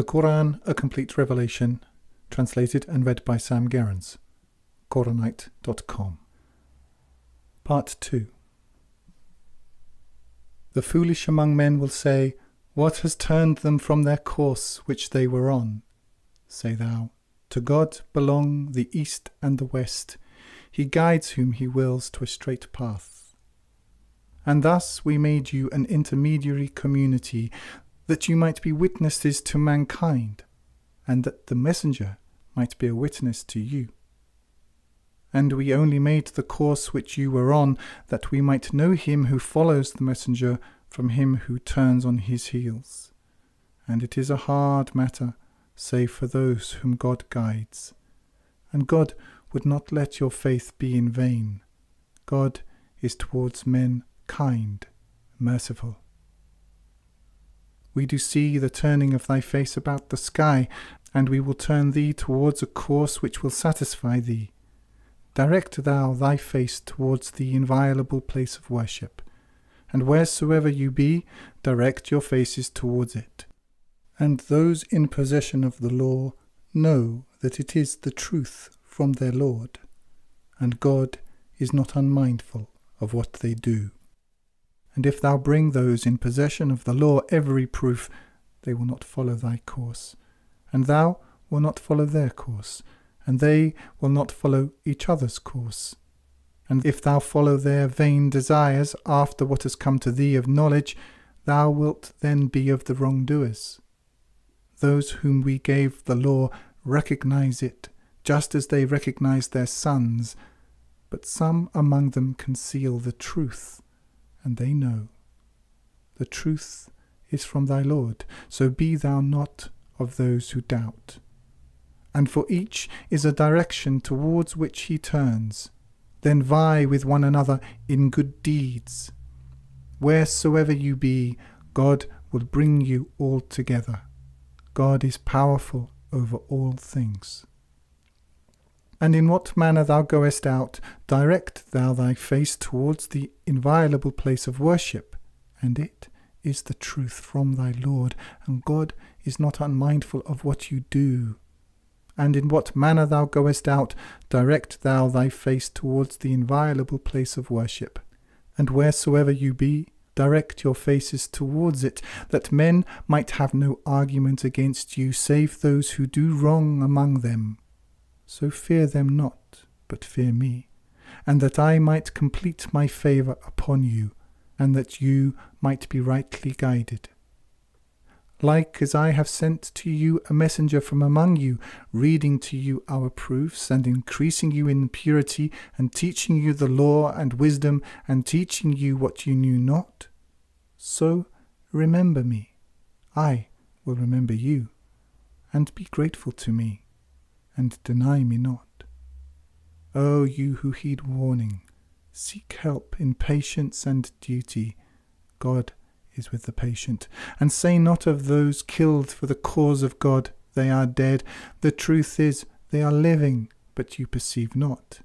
The Quran, a complete revelation, translated and read by Sam Gerrans. Quranite.com. Part 2 The foolish among men will say, What has turned them from their course which they were on? Say thou, To God belong the east and the west. He guides whom he wills to a straight path. And thus we made you an intermediary community, that you might be witnesses to mankind, and that the messenger might be a witness to you. And we only made the course which you were on, that we might know him who follows the messenger from him who turns on his heels. And it is a hard matter, save for those whom God guides. And God would not let your faith be in vain. God is towards men kind, merciful. We do see the turning of thy face about the sky, and we will turn thee towards a course which will satisfy thee. Direct thou thy face towards the inviolable place of worship, and wheresoever you be, direct your faces towards it. And those in possession of the law know that it is the truth from their Lord, and God is not unmindful of what they do. And if thou bring those in possession of the law every proof, they will not follow thy course, and thou will not follow their course, and they will not follow each other's course. And if thou follow their vain desires after what has come to thee of knowledge, thou wilt then be of the wrongdoers. Those whom we gave the law recognize it, just as they recognize their sons, but some among them conceal the truth and they know. The truth is from thy Lord, so be thou not of those who doubt. And for each is a direction towards which he turns. Then vie with one another in good deeds. Wheresoever you be, God will bring you all together. God is powerful over all things. And in what manner thou goest out, direct thou thy face towards the inviolable place of worship, and it is the truth from thy Lord, and God is not unmindful of what you do. And in what manner thou goest out, direct thou thy face towards the inviolable place of worship. And wheresoever you be, direct your faces towards it, that men might have no argument against you, save those who do wrong among them. So fear them not, but fear me, and that I might complete my favour upon you, and that you might be rightly guided. Like as I have sent to you a messenger from among you, reading to you our proofs, and increasing you in purity, and teaching you the law and wisdom, and teaching you what you knew not, so remember me. I will remember you, and be grateful to me and deny me not. O you who heed warning, seek help in patience and duty. God is with the patient. And say not of those killed for the cause of God, they are dead. The truth is, they are living, but you perceive not.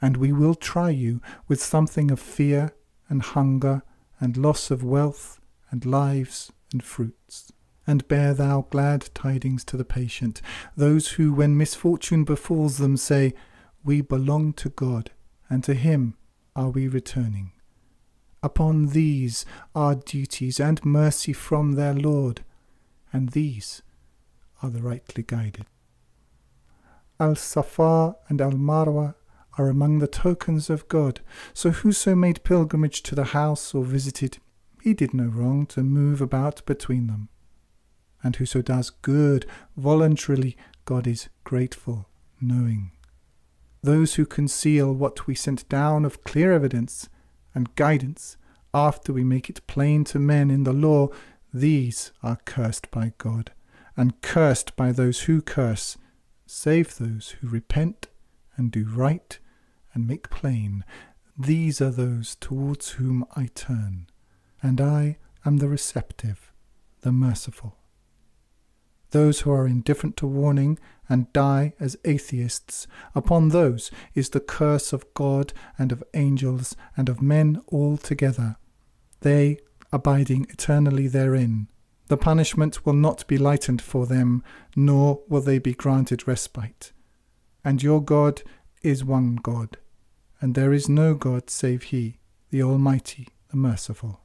And we will try you with something of fear and hunger and loss of wealth and lives and fruits and bear thou glad tidings to the patient, those who, when misfortune befalls them, say, We belong to God, and to him are we returning. Upon these are duties and mercy from their Lord, and these are the rightly guided. Al Safa and Al Marwa are among the tokens of God, so whoso made pilgrimage to the house or visited, he did no wrong to move about between them and whoso does good voluntarily, God is grateful, knowing. Those who conceal what we sent down of clear evidence and guidance after we make it plain to men in the law, these are cursed by God, and cursed by those who curse, save those who repent and do right and make plain. These are those towards whom I turn, and I am the receptive, the merciful those who are indifferent to warning and die as atheists. Upon those is the curse of God and of angels and of men all together, they abiding eternally therein, The punishment will not be lightened for them, nor will they be granted respite. And your God is one God, and there is no God save He, the Almighty, the Merciful.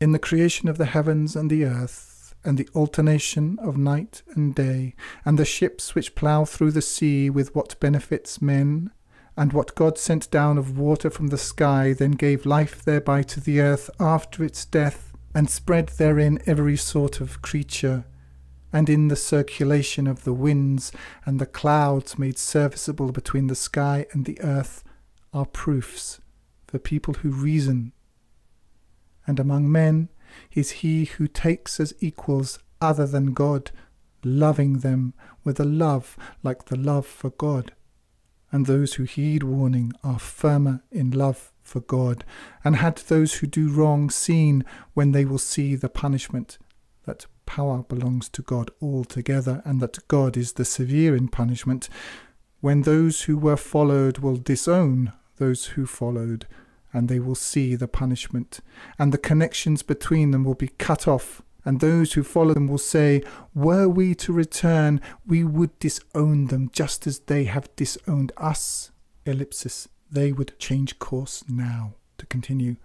In the creation of the heavens and the earth, and the alternation of night and day, and the ships which plough through the sea with what benefits men, and what God sent down of water from the sky, then gave life thereby to the earth after its death, and spread therein every sort of creature, and in the circulation of the winds and the clouds made serviceable between the sky and the earth are proofs for people who reason. And among men is he who takes as equals other than God, loving them with a love like the love for God. And those who heed warning are firmer in love for God, and had those who do wrong seen when they will see the punishment, that power belongs to God altogether, and that God is the severe in punishment, when those who were followed will disown those who followed, and they will see the punishment, and the connections between them will be cut off, and those who follow them will say, Were we to return, we would disown them just as they have disowned us. Ellipsis they would change course now to continue.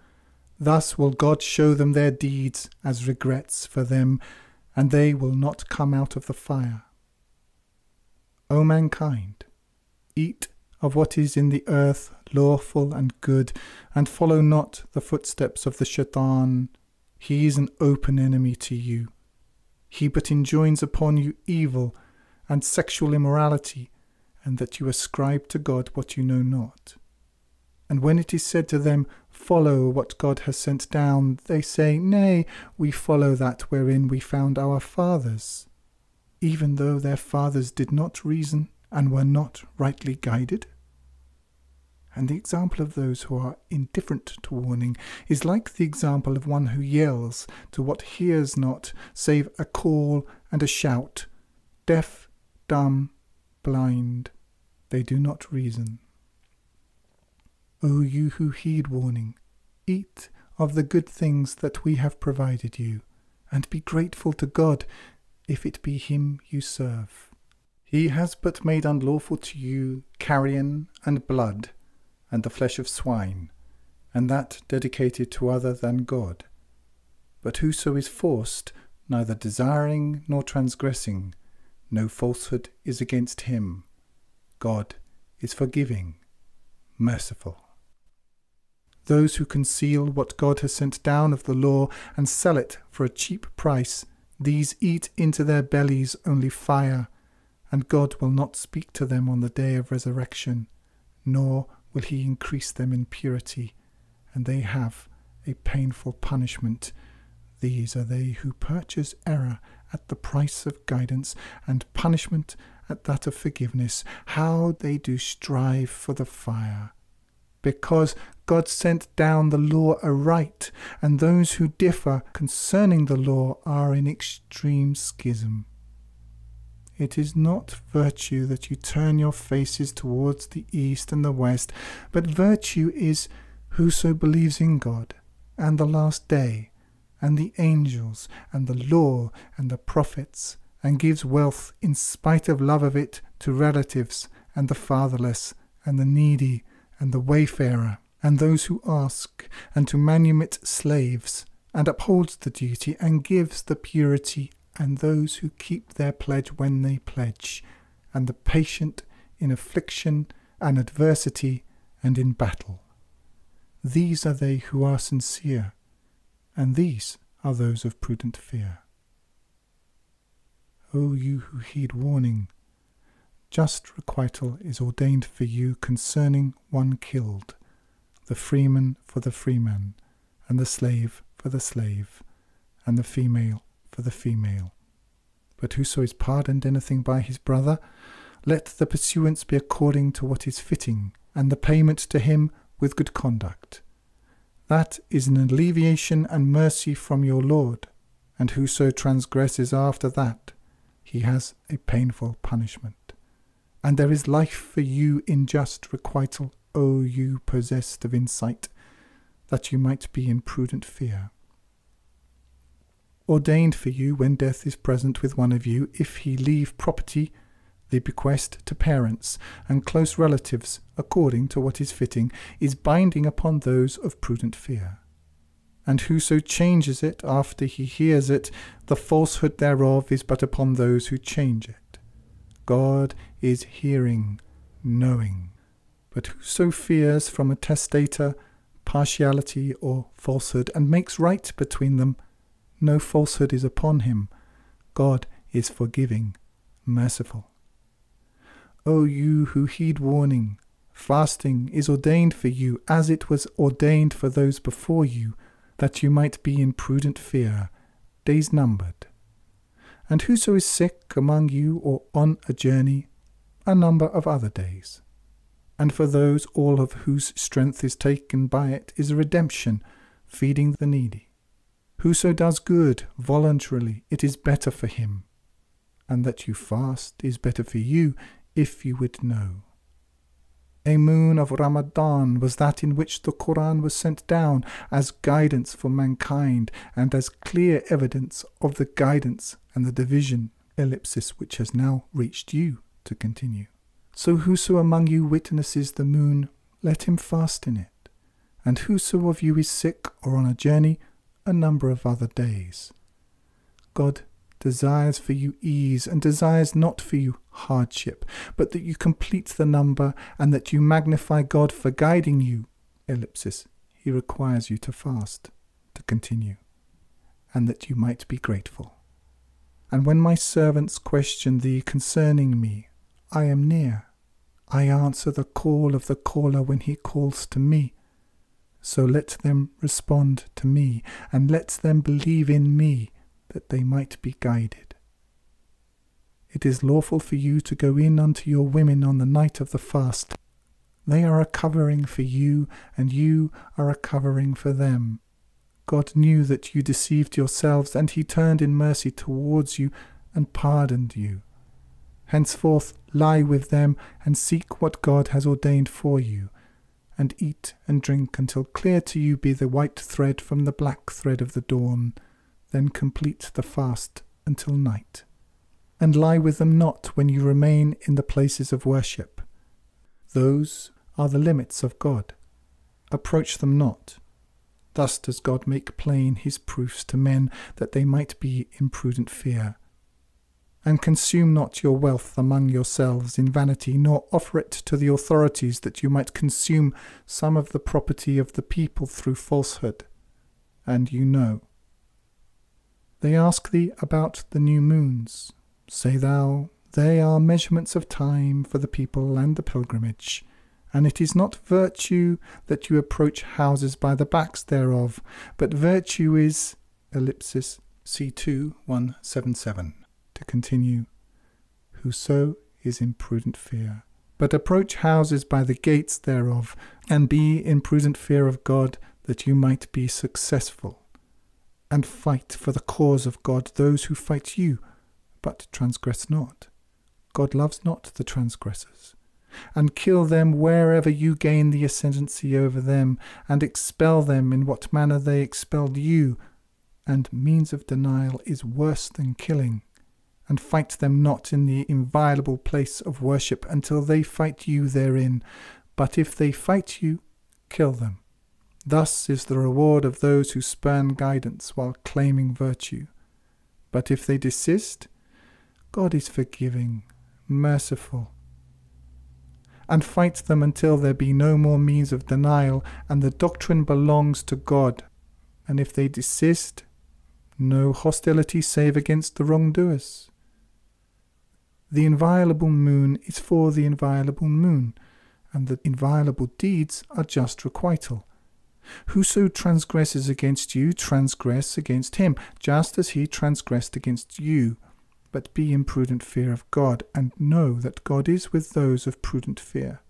Thus will God show them their deeds as regrets for them, and they will not come out of the fire. O mankind, eat of what is in the earth lawful and good, and follow not the footsteps of the shaitan. He is an open enemy to you. He but enjoins upon you evil and sexual immorality, and that you ascribe to God what you know not. And when it is said to them, Follow what God has sent down, they say, Nay, we follow that wherein we found our fathers, even though their fathers did not reason and were not rightly guided. And the example of those who are indifferent to warning is like the example of one who yells to what hears not, save a call and a shout, deaf, dumb, blind, they do not reason. O you who heed warning, eat of the good things that we have provided you, and be grateful to God if it be Him you serve. He has but made unlawful to you carrion and blood, and the flesh of swine, and that dedicated to other than God. But whoso is forced, neither desiring nor transgressing, no falsehood is against him. God is forgiving, merciful. Those who conceal what God has sent down of the law and sell it for a cheap price, these eat into their bellies only fire, and God will not speak to them on the day of resurrection, nor will he increase them in purity, and they have a painful punishment. These are they who purchase error at the price of guidance, and punishment at that of forgiveness. How they do strive for the fire! because God sent down the law aright, and those who differ concerning the law are in extreme schism. It is not virtue that you turn your faces towards the east and the west, but virtue is whoso believes in God, and the last day, and the angels, and the law, and the prophets, and gives wealth in spite of love of it to relatives, and the fatherless, and the needy, and the wayfarer, and those who ask, and to manumit slaves, and upholds the duty, and gives the purity, and those who keep their pledge when they pledge, and the patient in affliction and adversity and in battle. These are they who are sincere, and these are those of prudent fear. O you who heed warning, just requital is ordained for you concerning one killed, the freeman for the freeman, and the slave for the slave, and the female for the female. But whoso is pardoned anything by his brother, let the pursuance be according to what is fitting, and the payment to him with good conduct. That is an alleviation and mercy from your Lord, and whoso transgresses after that, he has a painful punishment and there is life for you in just requital, O you possessed of insight, that you might be in prudent fear. Ordained for you when death is present with one of you, if he leave property, the bequest to parents and close relatives, according to what is fitting, is binding upon those of prudent fear. And whoso changes it after he hears it, the falsehood thereof is but upon those who change it. God is hearing, knowing. But whoso fears from a testator partiality or falsehood, and makes right between them, no falsehood is upon him. God is forgiving, merciful. O you who heed warning, fasting is ordained for you as it was ordained for those before you, that you might be in prudent fear, days numbered. And whoso is sick among you or on a journey, a number of other days. And for those all of whose strength is taken by it is redemption, feeding the needy. Whoso does good voluntarily, it is better for him. And that you fast is better for you, if you would know. A moon of Ramadan was that in which the Quran was sent down as guidance for mankind and as clear evidence of the guidance and the division ellipsis which has now reached you to continue. So whoso among you witnesses the moon, let him fast in it. And whoso of you is sick or on a journey, a number of other days. God desires for you ease and desires not for you hardship, but that you complete the number and that you magnify God for guiding you. Ellipsis. He requires you to fast, to continue, and that you might be grateful. And when my servants question thee concerning me, I am near. I answer the call of the caller when he calls to me. So let them respond to me, and let them believe in me, that they might be guided. It is lawful for you to go in unto your women on the night of the fast. They are a covering for you, and you are a covering for them. God knew that you deceived yourselves, and he turned in mercy towards you and pardoned you. Henceforth lie with them, and seek what God has ordained for you, and eat and drink until clear to you be the white thread from the black thread of the dawn then complete the fast until night. And lie with them not when you remain in the places of worship. Those are the limits of God. Approach them not. Thus does God make plain his proofs to men, that they might be in prudent fear. And consume not your wealth among yourselves in vanity, nor offer it to the authorities, that you might consume some of the property of the people through falsehood. And you know they ask thee about the new moons. Say thou, They are measurements of time for the people and the pilgrimage. And it is not virtue that you approach houses by the backs thereof, but virtue is ellipsis C2 177. To continue, whoso is in prudent fear. But approach houses by the gates thereof, and be in prudent fear of God, that you might be successful and fight for the cause of God those who fight you, but transgress not. God loves not the transgressors. And kill them wherever you gain the ascendancy over them, and expel them in what manner they expelled you. And means of denial is worse than killing. And fight them not in the inviolable place of worship until they fight you therein. But if they fight you, kill them Thus is the reward of those who spurn guidance while claiming virtue. But if they desist, God is forgiving, merciful, and fight them until there be no more means of denial, and the doctrine belongs to God. And if they desist, no hostility save against the wrongdoers. The inviolable moon is for the inviolable moon, and the inviolable deeds are just requital. Whoso transgresses against you, transgress against him, just as he transgressed against you. But be in prudent fear of God, and know that God is with those of prudent fear.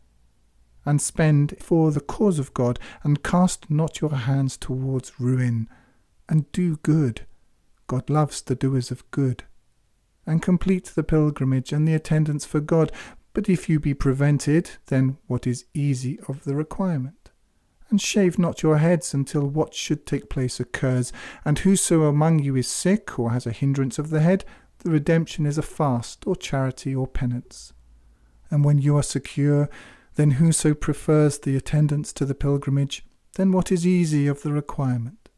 And spend for the cause of God, and cast not your hands towards ruin, and do good. God loves the doers of good. And complete the pilgrimage and the attendance for God. But if you be prevented, then what is easy of the requirement? and shave not your heads until what should take place occurs. And whoso among you is sick or has a hindrance of the head, the redemption is a fast or charity or penance. And when you are secure, then whoso prefers the attendance to the pilgrimage, then what is easy of the requirement?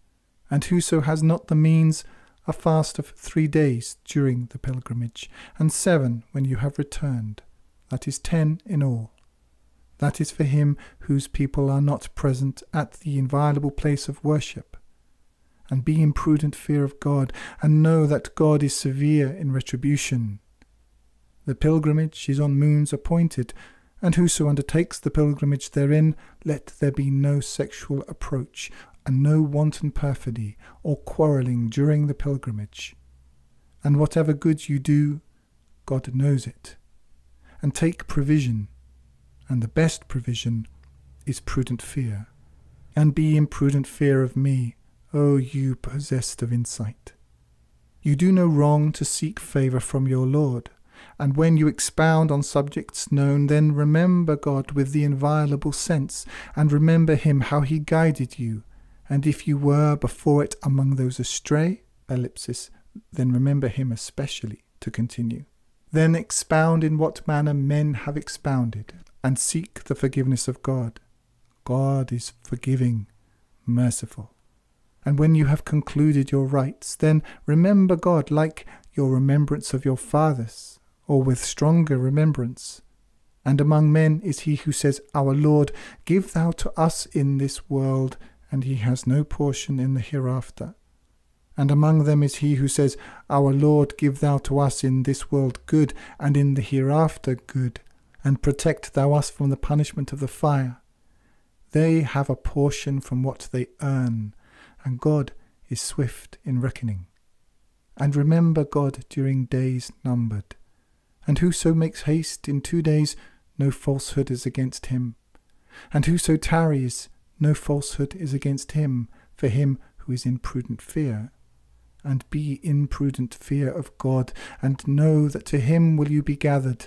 And whoso has not the means, a fast of three days during the pilgrimage, and seven when you have returned. That is ten in all. That is for him whose people are not present at the inviolable place of worship. And be in prudent fear of God, and know that God is severe in retribution. The pilgrimage is on moons appointed, and whoso undertakes the pilgrimage therein, let there be no sexual approach, and no wanton perfidy or quarrelling during the pilgrimage. And whatever good you do, God knows it. And take provision, and the best provision is prudent fear. And be in prudent fear of me, O you possessed of insight. You do no wrong to seek favour from your Lord, and when you expound on subjects known, then remember God with the inviolable sense, and remember him how he guided you, and if you were before it among those astray, ellipsis, then remember him especially to continue. Then expound in what manner men have expounded, and seek the forgiveness of God. God is forgiving, merciful. And when you have concluded your rites, then remember God like your remembrance of your fathers, or with stronger remembrance. And among men is he who says, Our Lord, give thou to us in this world, and he has no portion in the hereafter. And among them is he who says, Our Lord, give thou to us in this world good, and in the hereafter good, and protect thou us from the punishment of the fire. They have a portion from what they earn, and God is swift in reckoning. And remember God during days numbered. And whoso makes haste in two days, no falsehood is against him. And whoso tarries, no falsehood is against him, for him who is in prudent fear. And be in prudent fear of God, and know that to him will you be gathered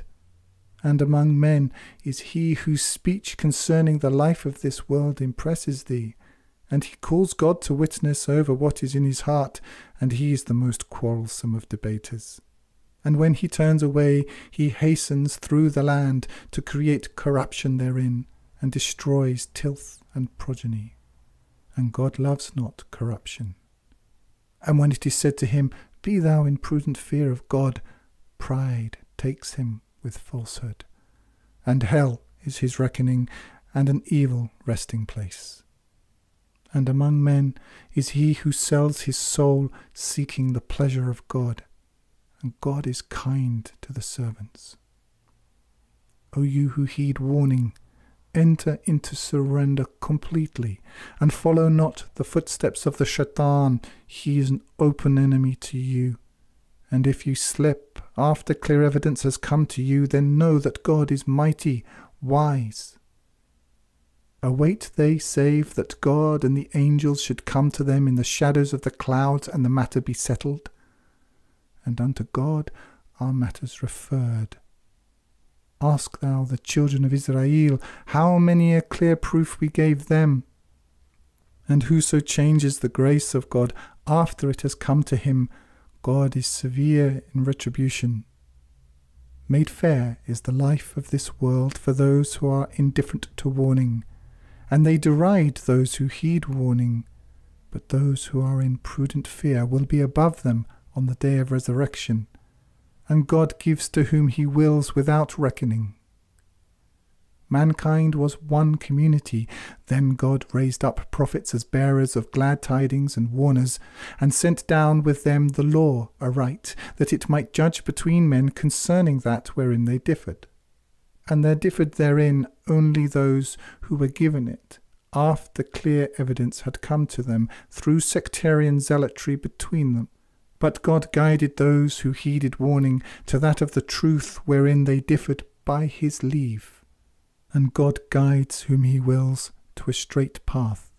and among men is he whose speech concerning the life of this world impresses thee, and he calls God to witness over what is in his heart, and he is the most quarrelsome of debaters. And when he turns away, he hastens through the land to create corruption therein, and destroys tilth and progeny. And God loves not corruption. And when it is said to him, Be thou in prudent fear of God, pride takes him with falsehood, and hell is his reckoning, and an evil resting place. And among men is he who sells his soul seeking the pleasure of God, and God is kind to the servants. O you who heed warning, enter into surrender completely, and follow not the footsteps of the shaitan, he is an open enemy to you. And if you slip after clear evidence has come to you, then know that God is mighty, wise. Await they save that God and the angels should come to them in the shadows of the clouds and the matter be settled? And unto God are matters referred. Ask thou the children of Israel how many a clear proof we gave them. And whoso changes the grace of God after it has come to him, God is severe in retribution. Made fair is the life of this world for those who are indifferent to warning, and they deride those who heed warning. But those who are in prudent fear will be above them on the day of resurrection, and God gives to whom he wills without reckoning. Mankind was one community. Then God raised up prophets as bearers of glad tidings and warners, and sent down with them the law aright, that it might judge between men concerning that wherein they differed. And there differed therein only those who were given it, after clear evidence had come to them through sectarian zealotry between them. But God guided those who heeded warning to that of the truth wherein they differed by his leave and God guides whom he wills to a straight path.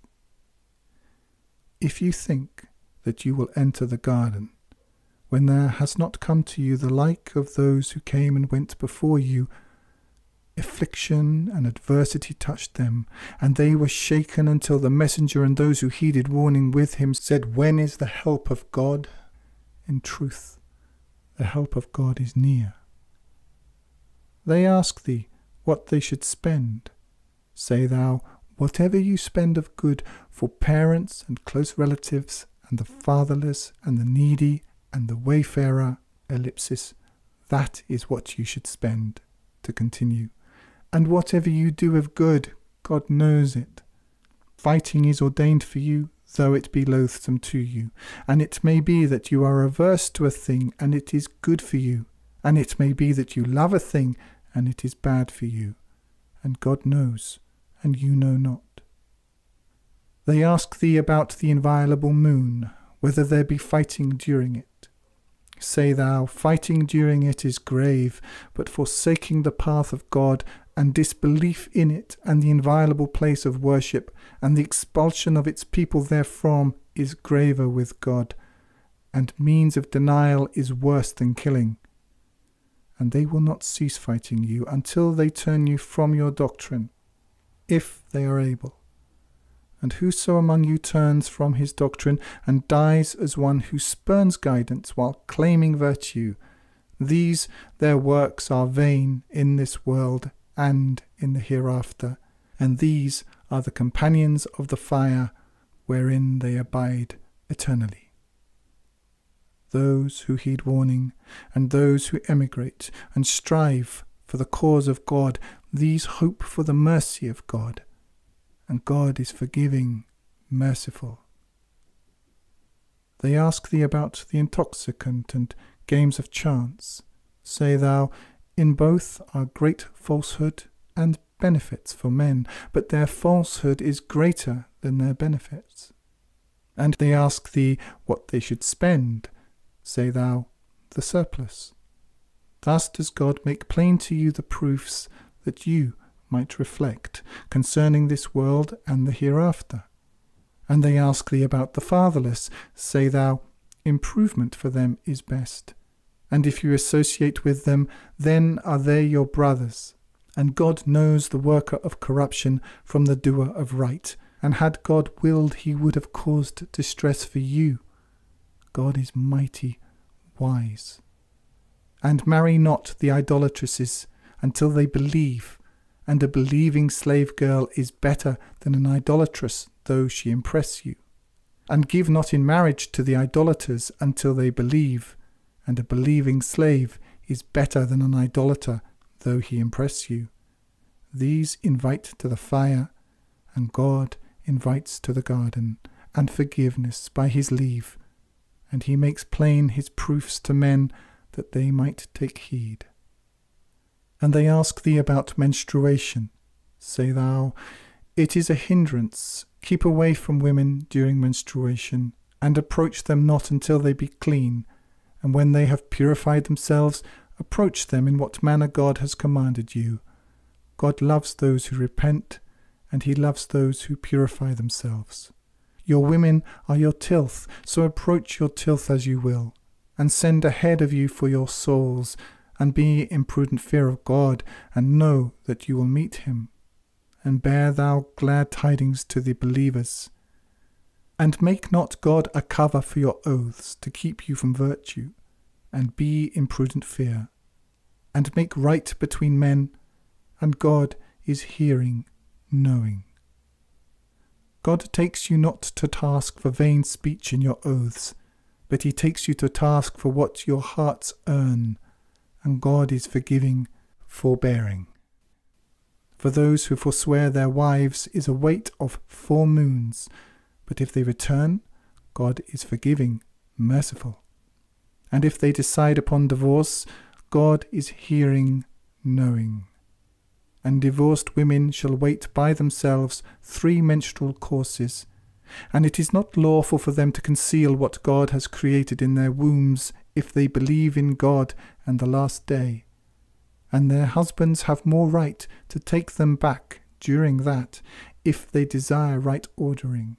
If you think that you will enter the garden, when there has not come to you the like of those who came and went before you, affliction and adversity touched them, and they were shaken until the messenger and those who heeded warning with him said, When is the help of God? In truth, the help of God is near. They ask thee what they should spend. Say thou, Whatever you spend of good for parents and close relatives, and the fatherless and the needy and the wayfarer, ellipsis, that is what you should spend. To continue. And whatever you do of good, God knows it. Fighting is ordained for you, though it be loathsome to you. And it may be that you are averse to a thing, and it is good for you. And it may be that you love a thing, and it is bad for you. And God knows, and you know not. They ask thee about the inviolable moon, whether there be fighting during it. Say thou, fighting during it is grave, but forsaking the path of God and disbelief in it and the inviolable place of worship and the expulsion of its people therefrom is graver with God, and means of denial is worse than killing. And they will not cease fighting you until they turn you from your doctrine, if they are able. And whoso among you turns from his doctrine and dies as one who spurns guidance while claiming virtue, these their works are vain in this world and in the hereafter, and these are the companions of the fire wherein they abide eternally. Those who heed warning, and those who emigrate and strive for the cause of God, these hope for the mercy of God, and God is forgiving, merciful. They ask thee about the intoxicant and games of chance. Say thou, in both are great falsehood and benefits for men, but their falsehood is greater than their benefits. And they ask thee what they should spend. Say thou, the surplus. Thus does God make plain to you the proofs that you might reflect concerning this world and the hereafter. And they ask thee about the fatherless. Say thou, improvement for them is best. And if you associate with them, then are they your brothers. And God knows the worker of corruption from the doer of right. And had God willed, he would have caused distress for you. God is mighty, wise. And marry not the idolatresses until they believe, and a believing slave girl is better than an idolatress, though she impress you. And give not in marriage to the idolaters until they believe, and a believing slave is better than an idolater, though he impress you. These invite to the fire, and God invites to the garden, and forgiveness by his leave, and he makes plain his proofs to men that they might take heed. And they ask thee about menstruation. Say thou, It is a hindrance. Keep away from women during menstruation, and approach them not until they be clean and when they have purified themselves, approach them in what manner God has commanded you. God loves those who repent, and he loves those who purify themselves. Your women are your tilth, so approach your tilth as you will, and send ahead of you for your souls, and be in prudent fear of God, and know that you will meet him. And bear thou glad tidings to the believers. And make not God a cover for your oaths to keep you from virtue, and be in prudent fear, and make right between men, and God is hearing, knowing. God takes you not to task for vain speech in your oaths, but he takes you to task for what your hearts earn, and God is forgiving, forbearing. For those who forswear their wives is a weight of four moons, but if they return, God is forgiving, merciful. And if they decide upon divorce, God is hearing, knowing. And divorced women shall wait by themselves three menstrual courses, and it is not lawful for them to conceal what God has created in their wombs if they believe in God and the last day. And their husbands have more right to take them back during that, if they desire right ordering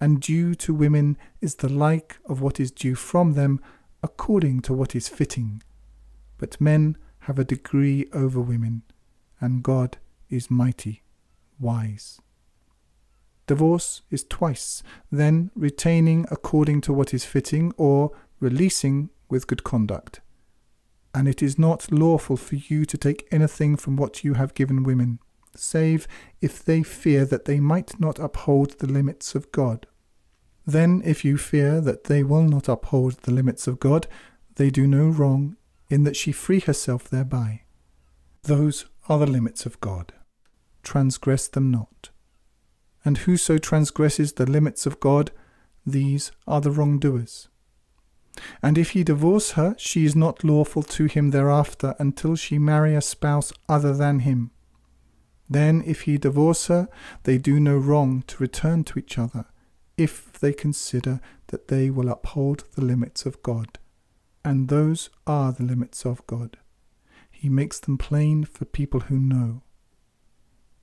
and due to women is the like of what is due from them according to what is fitting. But men have a degree over women, and God is mighty, wise. Divorce is twice, then retaining according to what is fitting, or releasing with good conduct. And it is not lawful for you to take anything from what you have given women, save if they fear that they might not uphold the limits of God. Then, if you fear that they will not uphold the limits of God, they do no wrong in that she free herself thereby. Those are the limits of God. Transgress them not. And whoso transgresses the limits of God, these are the wrongdoers. And if he divorce her, she is not lawful to him thereafter until she marry a spouse other than him. Then, if he divorce her, they do no wrong to return to each other, if they consider that they will uphold the limits of God. And those are the limits of God. He makes them plain for people who know.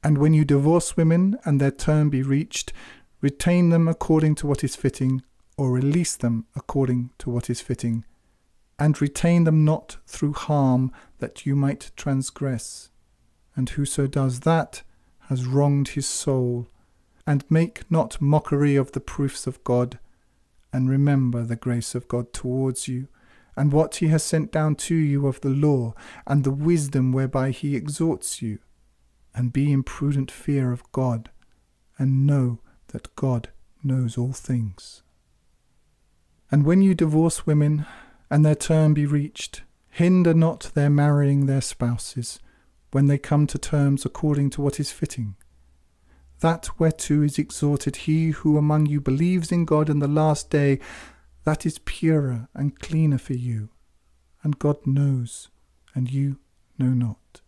And when you divorce women and their term be reached, retain them according to what is fitting, or release them according to what is fitting, and retain them not through harm that you might transgress. And whoso does that has wronged his soul. And make not mockery of the proofs of God, and remember the grace of God towards you, and what he has sent down to you of the law, and the wisdom whereby he exhorts you and be in prudent fear of God, and know that God knows all things. And when you divorce women, and their term be reached, hinder not their marrying their spouses, when they come to terms according to what is fitting. That whereto is exhorted he who among you believes in God in the last day, that is purer and cleaner for you, and God knows, and you know not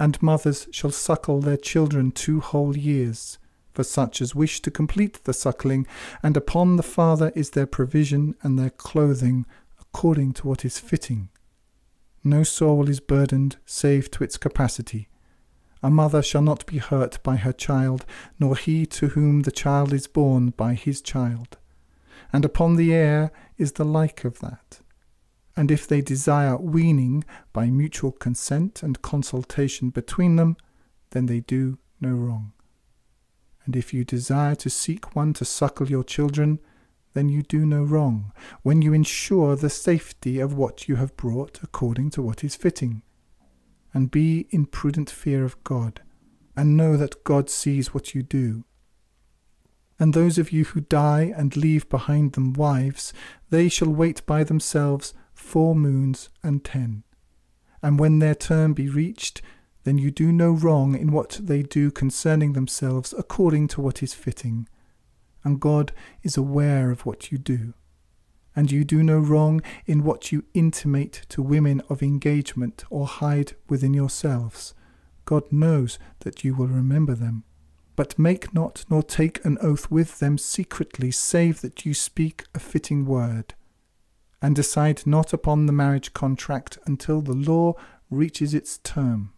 and mothers shall suckle their children two whole years, for such as wish to complete the suckling, and upon the father is their provision and their clothing, according to what is fitting. No soul is burdened save to its capacity. A mother shall not be hurt by her child, nor he to whom the child is born by his child. And upon the heir is the like of that and if they desire weaning by mutual consent and consultation between them, then they do no wrong. And if you desire to seek one to suckle your children, then you do no wrong, when you ensure the safety of what you have brought according to what is fitting. And be in prudent fear of God, and know that God sees what you do. And those of you who die and leave behind them wives, they shall wait by themselves four moons, and ten. And when their term be reached, then you do no wrong in what they do concerning themselves according to what is fitting. And God is aware of what you do. And you do no wrong in what you intimate to women of engagement or hide within yourselves. God knows that you will remember them. But make not nor take an oath with them secretly, save that you speak a fitting word and decide not upon the marriage contract until the law reaches its term.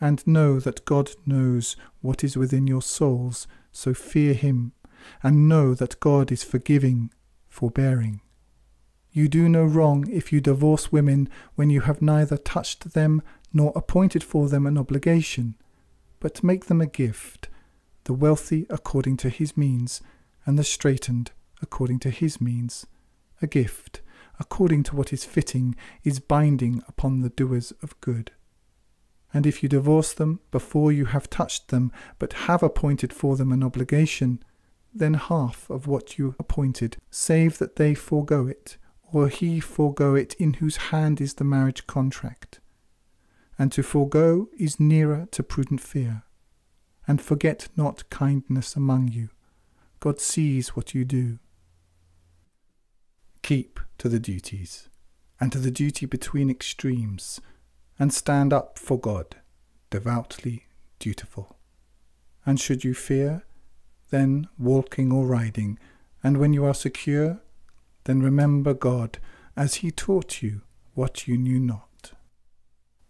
And know that God knows what is within your souls, so fear him, and know that God is forgiving, forbearing. You do no wrong if you divorce women when you have neither touched them nor appointed for them an obligation, but make them a gift, the wealthy according to his means, and the straitened according to his means, a gift according to what is fitting, is binding upon the doers of good. And if you divorce them before you have touched them, but have appointed for them an obligation, then half of what you appointed, save that they forego it, or he forego it in whose hand is the marriage contract. And to forego is nearer to prudent fear. And forget not kindness among you. God sees what you do. Keep to the duties, and to the duty between extremes, and stand up for God, devoutly dutiful. And should you fear, then walking or riding, and when you are secure, then remember God as he taught you what you knew not.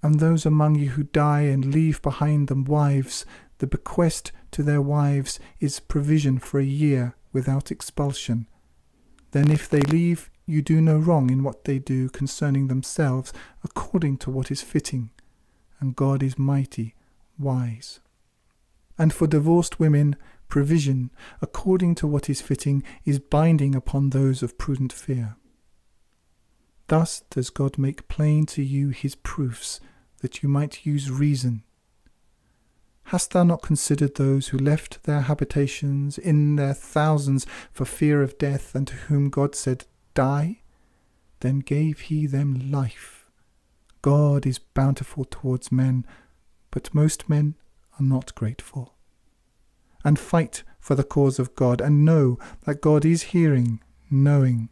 And those among you who die and leave behind them wives, the bequest to their wives is provision for a year without expulsion, then if they leave, you do no wrong in what they do concerning themselves, according to what is fitting. and God is mighty, wise. And for divorced women, provision, according to what is fitting, is binding upon those of prudent fear. Thus does God make plain to you his proofs, that you might use reason. Hast thou not considered those who left their habitations in their thousands for fear of death, and to whom God said, Die? Then gave he them life. God is bountiful towards men, but most men are not grateful. And fight for the cause of God, and know that God is hearing, knowing.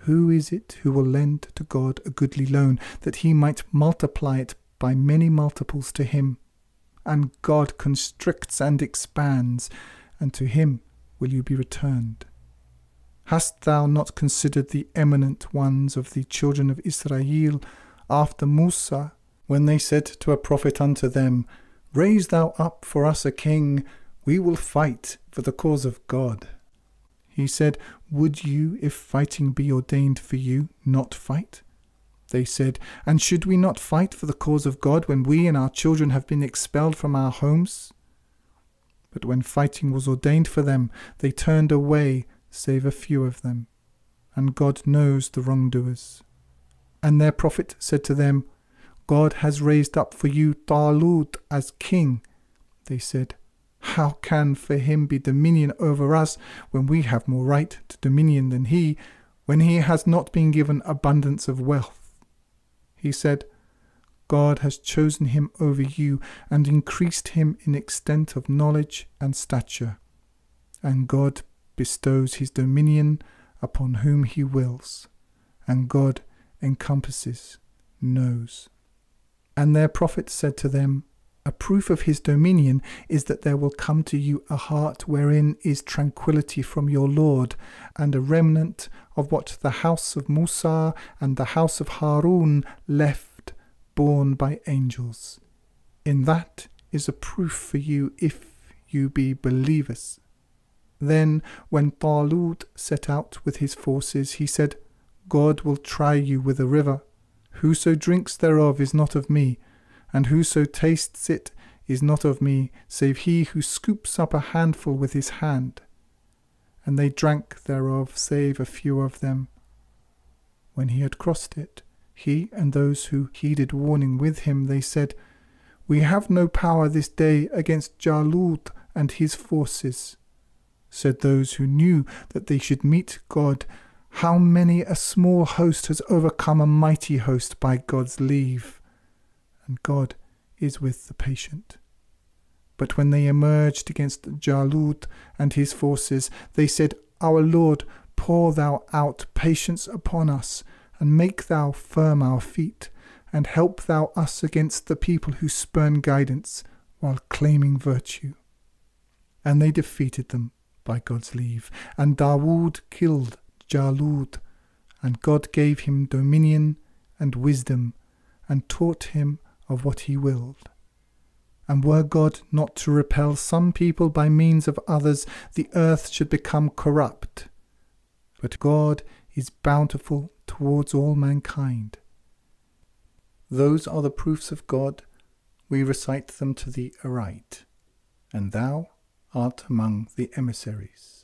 Who is it who will lend to God a goodly loan, that he might multiply it by many multiples to him? And God constricts and expands, and to him will you be returned. Hast thou not considered the eminent ones of the children of Israel after Musa, when they said to a prophet unto them, Raise thou up for us a king, we will fight for the cause of God? He said, Would you, if fighting be ordained for you, not fight? They said, And should we not fight for the cause of God when we and our children have been expelled from our homes? But when fighting was ordained for them, they turned away, save a few of them. And God knows the wrongdoers. And their prophet said to them, God has raised up for you Talut as king. They said, how can for him be dominion over us when we have more right to dominion than he, when he has not been given abundance of wealth? He said, God has chosen him over you and increased him in extent of knowledge and stature. And God bestows his dominion upon whom he wills, and God encompasses, knows. And their prophet said to them, a proof of his dominion is that there will come to you an ark wherein is tranquillity from your Lord, and a remnant of what the house of Musa and the house of Harun left, borne by angels. In that is a proof for you if you be believers. Then, when Talut set out with his forces, he said, God will try you with a river. Whoso drinks thereof is not of me and whoso tastes it is not of me, save he who scoops up a handful with his hand. And they drank thereof, save a few of them. When he had crossed it, he and those who heeded warning with him, they said, We have no power this day against Jalut and his forces. Said those who knew that they should meet God, How many a small host has overcome a mighty host by God's leave and God is with the patient. But when they emerged against Jalut and his forces, they said, Our Lord, pour thou out patience upon us, and make thou firm our feet, and help thou us against the people who spurn guidance while claiming virtue. And they defeated them by God's leave, and Dawood killed Jalut, and God gave him dominion and wisdom, and taught him of what he willed. And were God not to repel some people by means of others, the earth should become corrupt. But God is bountiful towards all mankind. Those are the proofs of God. We recite them to thee aright, and thou art among the emissaries.